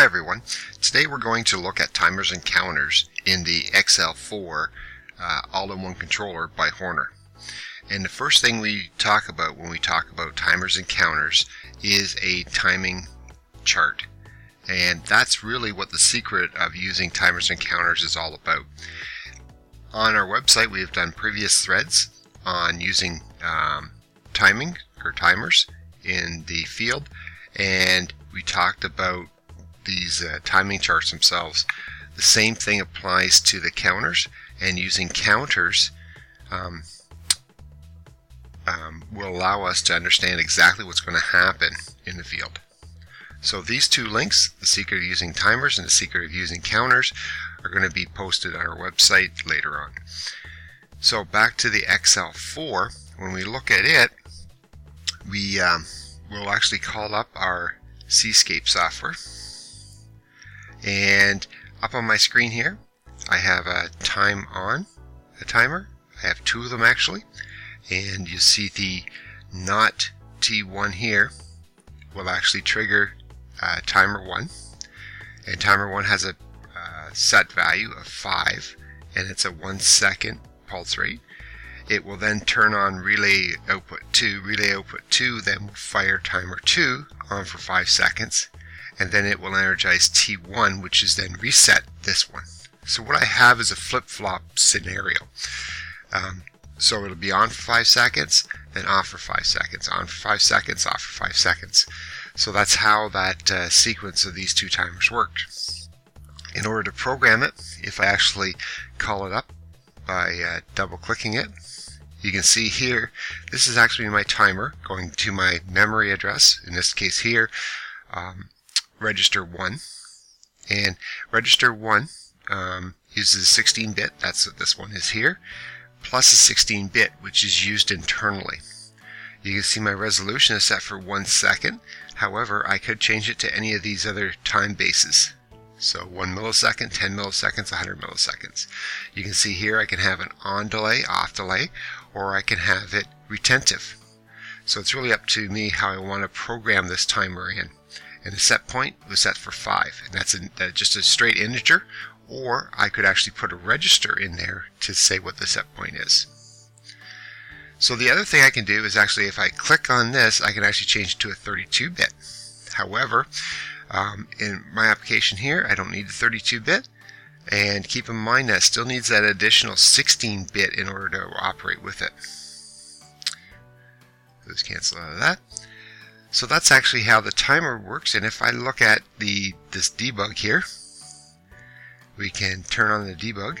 Hi everyone. Today we're going to look at timers and counters in the XL4 uh, all-in-one controller by Horner. And the first thing we talk about when we talk about timers and counters is a timing chart. And that's really what the secret of using timers and counters is all about. On our website we have done previous threads on using um, timing or timers in the field and we talked about these uh, timing charts themselves. The same thing applies to the counters, and using counters um, um, will allow us to understand exactly what's going to happen in the field. So these two links, the secret of using timers and the secret of using counters, are going to be posted on our website later on. So back to the XL4, when we look at it, we um, will actually call up our Cscape software and up on my screen here, I have a time on, a timer. I have two of them actually. And you see the not T1 here will actually trigger uh, timer 1. And timer 1 has a uh, set value of 5 and it's a 1 second pulse rate. It will then turn on relay output 2. Relay output 2 then will fire timer 2 on for 5 seconds and then it will energize T1, which is then reset this one. So what I have is a flip-flop scenario. Um, so it'll be on for 5 seconds, then off for 5 seconds, on for 5 seconds, off for 5 seconds. So that's how that uh, sequence of these two timers worked. In order to program it, if I actually call it up by uh, double clicking it, you can see here, this is actually my timer going to my memory address, in this case here. Um, register 1. And register 1 um, uses 16-bit, that's what this one is here, plus a 16-bit, which is used internally. You can see my resolution is set for 1 second. However, I could change it to any of these other time bases. So 1 millisecond, 10 milliseconds, 100 milliseconds. You can see here I can have an on delay, off delay, or I can have it retentive. So it's really up to me how I want to program this timer in and the set point was set for 5 and that's a, just a straight integer or I could actually put a register in there to say what the set point is. So the other thing I can do is actually if I click on this I can actually change it to a 32 bit. However um, in my application here I don't need the 32 bit and keep in mind that still needs that additional 16 bit in order to operate with it. Let's cancel out of that. So that's actually how the timer works. And if I look at the this debug here, we can turn on the debug.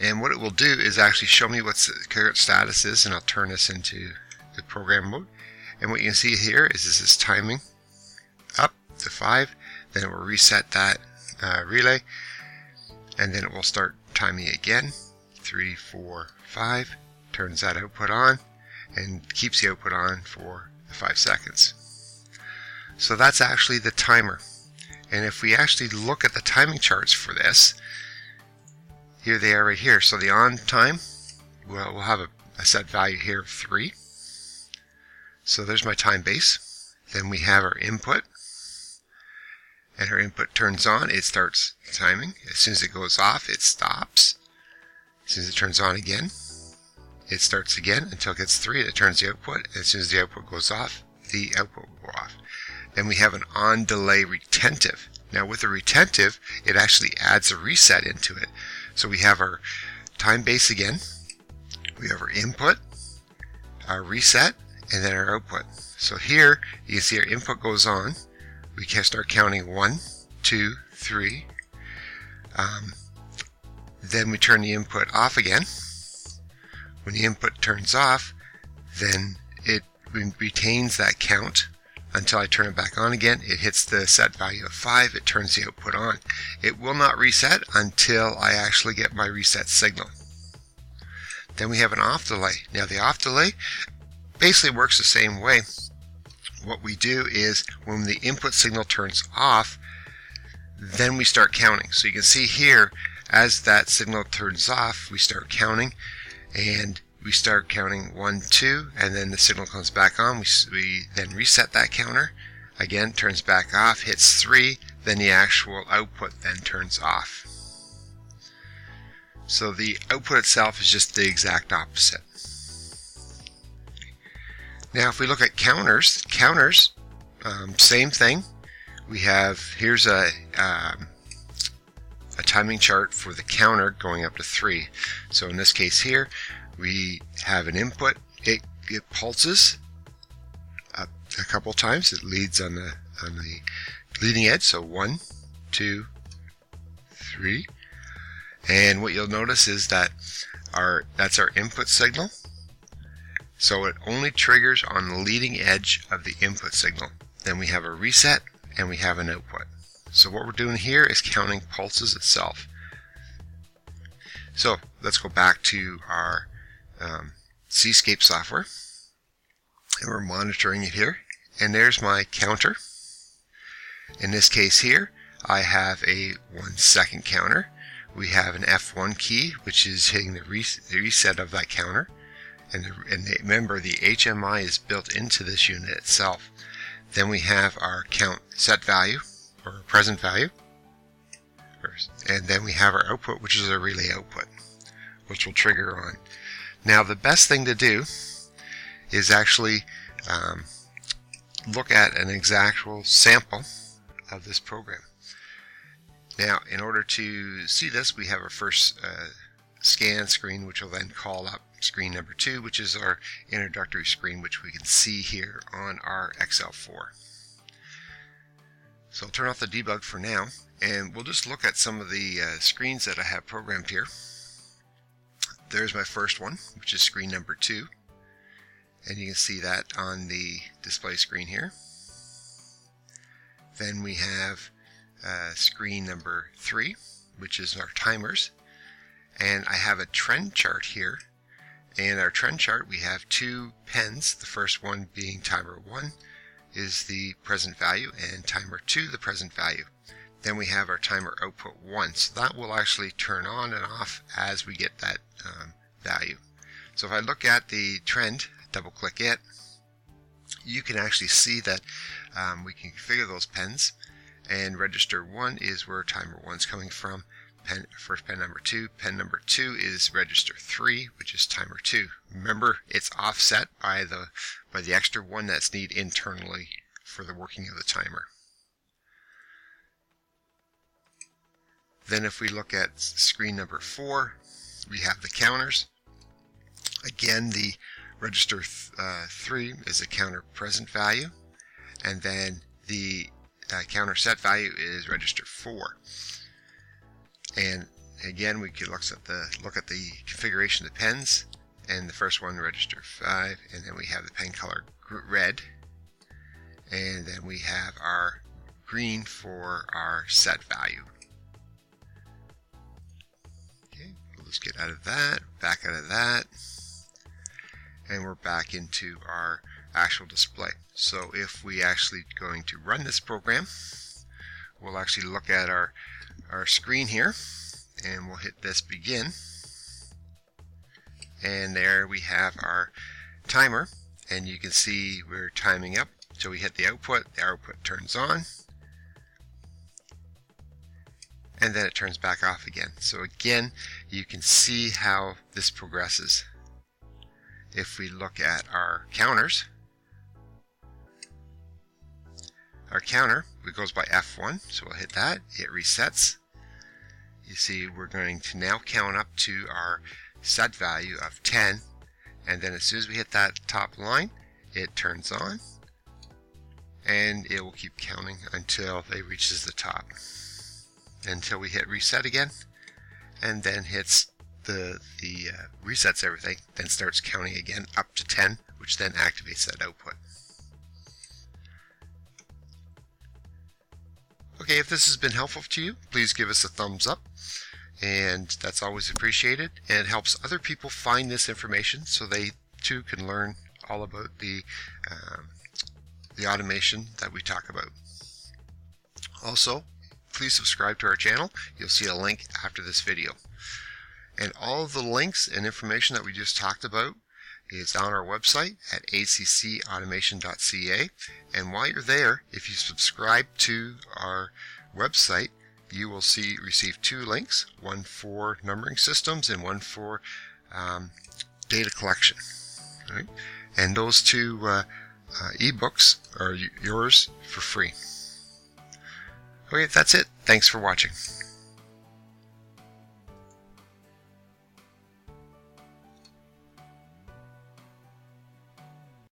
And what it will do is actually show me what the current status is, and I'll turn this into the program mode. And what you can see here is this is timing up to 5, then it will reset that uh, relay, and then it will start timing again. 3, 4, 5, turns that output on, and keeps the output on for 5 seconds. So that's actually the timer. And if we actually look at the timing charts for this, here they are right here. So the on time, well, we'll have a, a set value here of 3. So there's my time base. Then we have our input. And our input turns on, it starts timing. As soon as it goes off, it stops. As soon as it turns on again, it starts again until it gets 3. It turns the output. As soon as the output goes off, the output will go off. Then we have an on delay retentive. Now with the retentive, it actually adds a reset into it. So we have our time base again. We have our input, our reset, and then our output. So here you can see our input goes on. We can start counting one, two, three. Um, then we turn the input off again. When the input turns off, then it retains that count until I turn it back on again. It hits the set value of 5, it turns the output on. It will not reset until I actually get my reset signal. Then we have an off delay. Now the off delay basically works the same way. What we do is when the input signal turns off, then we start counting. So you can see here, as that signal turns off, we start counting and we start counting one, two, and then the signal comes back on. We, we then reset that counter again turns back off, hits 3, then the actual output then turns off. So the output itself is just the exact opposite. Now if we look at counters, counters, um, same thing. We have, here's a, um, a timing chart for the counter going up to 3. So in this case here, we have an input, it, it pulses a, a couple times, it leads on the, on the leading edge, so one, two, three. And what you'll notice is that our that's our input signal. So it only triggers on the leading edge of the input signal. Then we have a reset and we have an output. So what we're doing here is counting pulses itself. So let's go back to our um, Cscape software and we're monitoring it here. And there's my counter. In this case here, I have a one second counter. We have an F1 key, which is hitting the, the reset of that counter. And, the, and the, remember, the HMI is built into this unit itself. Then we have our count set value, or present value. And then we have our output, which is a relay output, which will trigger on. Now, the best thing to do is actually um, look at an exact sample of this program. Now, in order to see this, we have our first uh, scan screen, which will then call up screen number two, which is our introductory screen, which we can see here on our XL4. So I'll turn off the debug for now, and we'll just look at some of the uh, screens that I have programmed here. There's my first one, which is screen number two. And you can see that on the display screen here. Then we have uh, screen number three, which is our timers. And I have a trend chart here. And our trend chart, we have two pens. The first one being timer one is the present value, and timer two, the present value. Then we have our timer output one. So that will actually turn on and off as we get that um, value. So if I look at the trend, double click it, you can actually see that um, we can configure those pens and register 1 is where timer 1 is coming from. Pen, first pen number 2. Pen number 2 is register 3, which is timer 2. Remember, it's offset by the, by the extra one that's needed internally for the working of the timer. Then if we look at screen number 4, we have the counters. Again, the register th uh, 3 is a counter present value. And then the uh, counter set value is register 4. And again, we could look at the look at the configuration of the pens, and the first one register 5, and then we have the pen color red, and then we have our green for our set value. Okay, we'll just get out of that, back out of that, and we're back into our actual display. So if we actually going to run this program, we'll actually look at our, our screen here and we'll hit this begin. And there we have our timer and you can see we're timing up. So we hit the output, the output turns on and then it turns back off again. So again, you can see how this progresses. If we look at our counters, our counter, it goes by F1, so we'll hit that, it resets. You see we're going to now count up to our set value of 10, and then as soon as we hit that top line, it turns on, and it will keep counting until it reaches the top. Until we hit reset again, and then hits the, the uh, resets everything, then starts counting again up to 10, which then activates that output. Okay, if this has been helpful to you, please give us a thumbs up. And that's always appreciated. And it helps other people find this information so they too can learn all about the, um, the automation that we talk about. Also, please subscribe to our channel. You'll see a link after this video. And all the links and information that we just talked about is on our website at accautomation.ca. And while you're there, if you subscribe to our website, you will see receive two links, one for numbering systems and one for um, data collection. Right? And those two uh, uh, ebooks are yours for free. Okay, that's it. Thanks for watching.